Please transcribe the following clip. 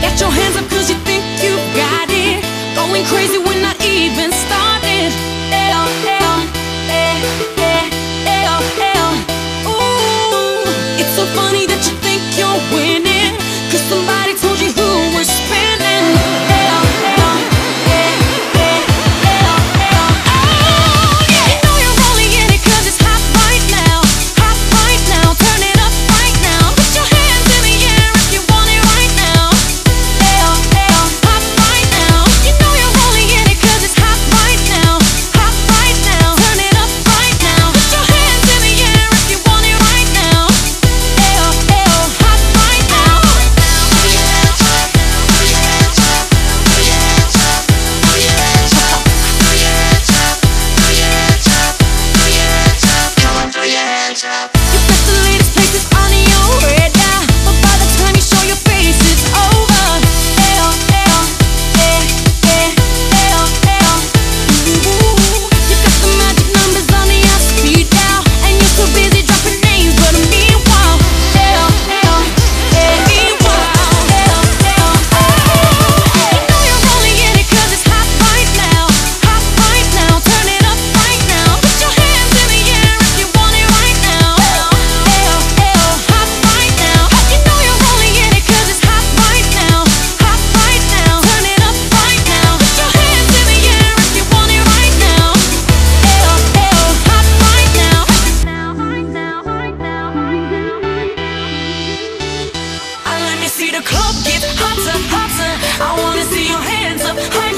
Get your hands up cause you think you got it. Going crazy when I even start. I wanna see your hands up high.